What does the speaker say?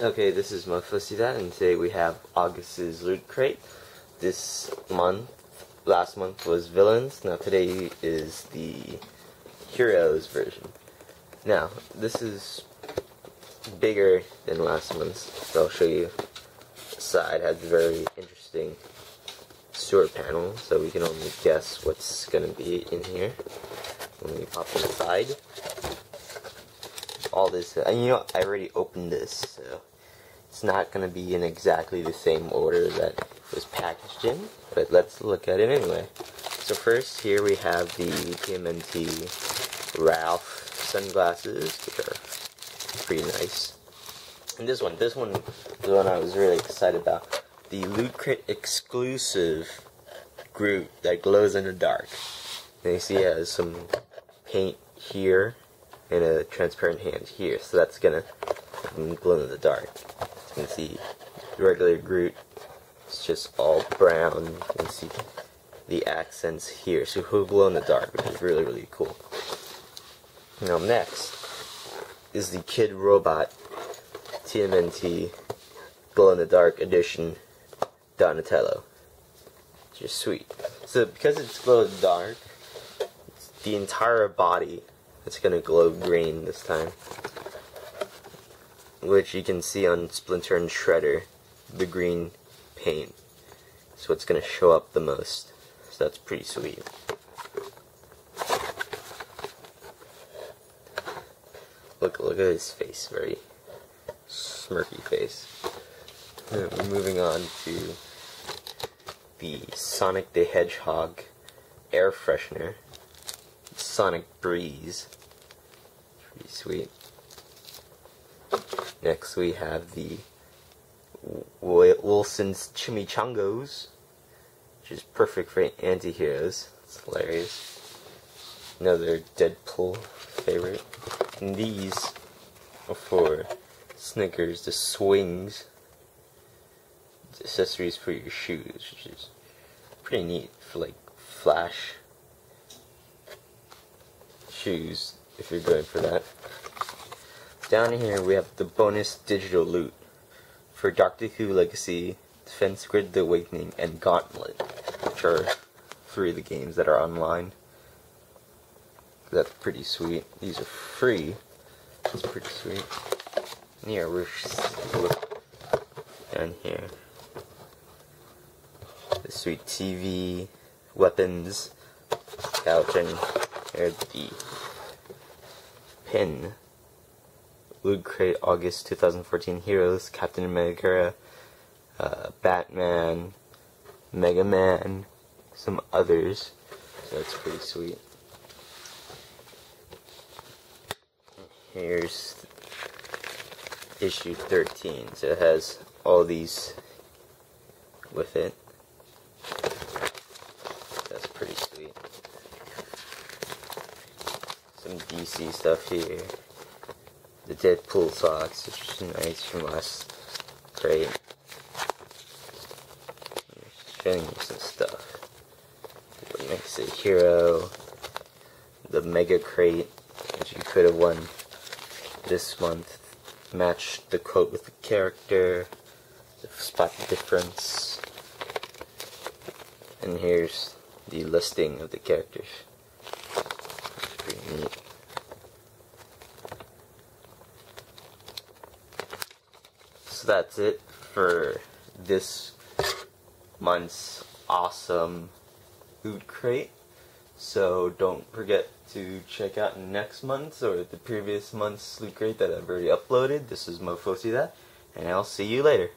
Okay, this is That, and today we have August's Loot Crate. This month, last month was Villains, now today is the Heroes version. Now, this is bigger than last month's, so I'll show you the side. has a very interesting sewer panel, so we can only guess what's going to be in here when we pop inside all this, uh, and you know, I already opened this, so it's not going to be in exactly the same order that was packaged in, but let's look at it anyway. So first, here we have the TMNT Raph sunglasses, which are pretty nice. And this one, this one the one I was really excited about. The Loot exclusive Groot that glows in the dark. And you see it has some paint here and a transparent hand here, so that's gonna glow in the dark. You can see, the regular Groot is just all brown. You can see the accents here, so he'll glow in the dark, which is really, really cool. Now next is the Kidrobot TMNT Glow in the Dark Edition Donatello. Just sweet. So because it's glow in the dark, the entire body it's gonna glow green this time. Which you can see on Splinter and Shredder, the green paint. So it's gonna show up the most. So that's pretty sweet. Look, look at his face, very smirky face. we're moving on to the Sonic the Hedgehog air freshener. Sonic Breeze. Pretty sweet. Next we have the Wilson's Chimichangos, which is perfect for anti-heroes. It's hilarious. Another Deadpool favorite. And these are for Snickers, the swings. Accessories for your shoes, which is pretty neat for like Flash shoes if you're going for that. Down here we have the bonus digital loot for Doctor Who Legacy, Defense Grid The Awakening, and Gauntlet, which are three of the games that are online. That's pretty sweet. These are free. That's pretty sweet. And here we're look down here. The sweet TV, weapons, couch, and here's the pin. Loot Crate August 2014 Heroes, Captain America, uh, Batman, Mega Man, some others. So that's pretty sweet. Here's issue 13. So it has all these with it. That's pretty sweet some DC stuff here. The Deadpool socks, which is nice from last crate. Showing you some stuff. What makes a hero? The Mega Crate, which you could have won this month. Matched the quote with the character. Spot the difference. And here's the listing of the characters So that's it for this month's awesome loot crate. So don't forget to check out next month's or the previous month's loot crate that I've already uploaded. This is MoFoCThat, and I'll see you later.